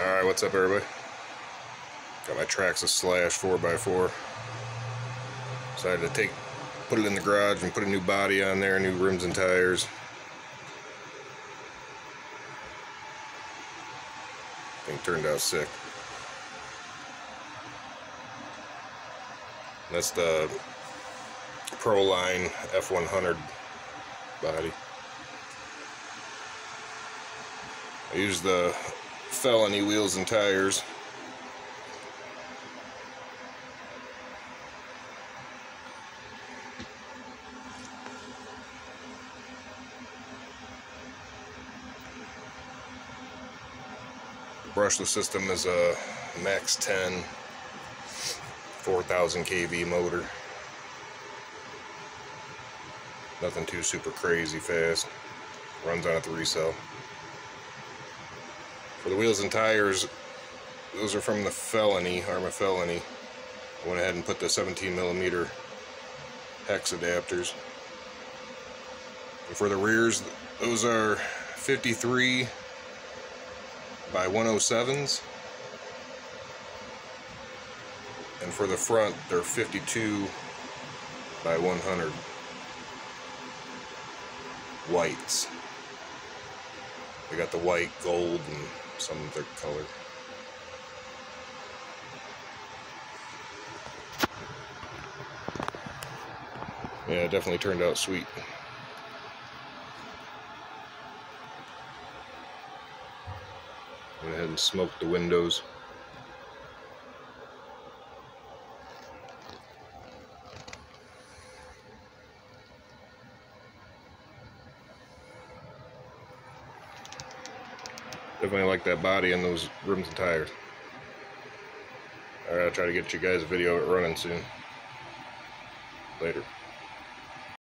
Alright, what's up everybody? Got my Traxxas Slash 4x4. Decided to take, put it in the garage and put a new body on there, new rims and tires. Thing turned out sick. That's the Proline F100 body. I used the felony wheels and tires. brushless system is a Max 10 4000 kV motor. Nothing too super crazy fast. Runs on a 3 cell. For the wheels and tires, those are from the Felony, Arrma Felony. I went ahead and put the 17 millimeter hex adapters. And for the rears, those are 53 by 107s. And for the front, they're 52 by 100 whites. They got the white, gold, and some of their color. Yeah, it definitely turned out sweet. Went ahead and smoked the windows. Definitely like that body and those rims and tires. Alright, I'll try to get you guys a video running soon. Later.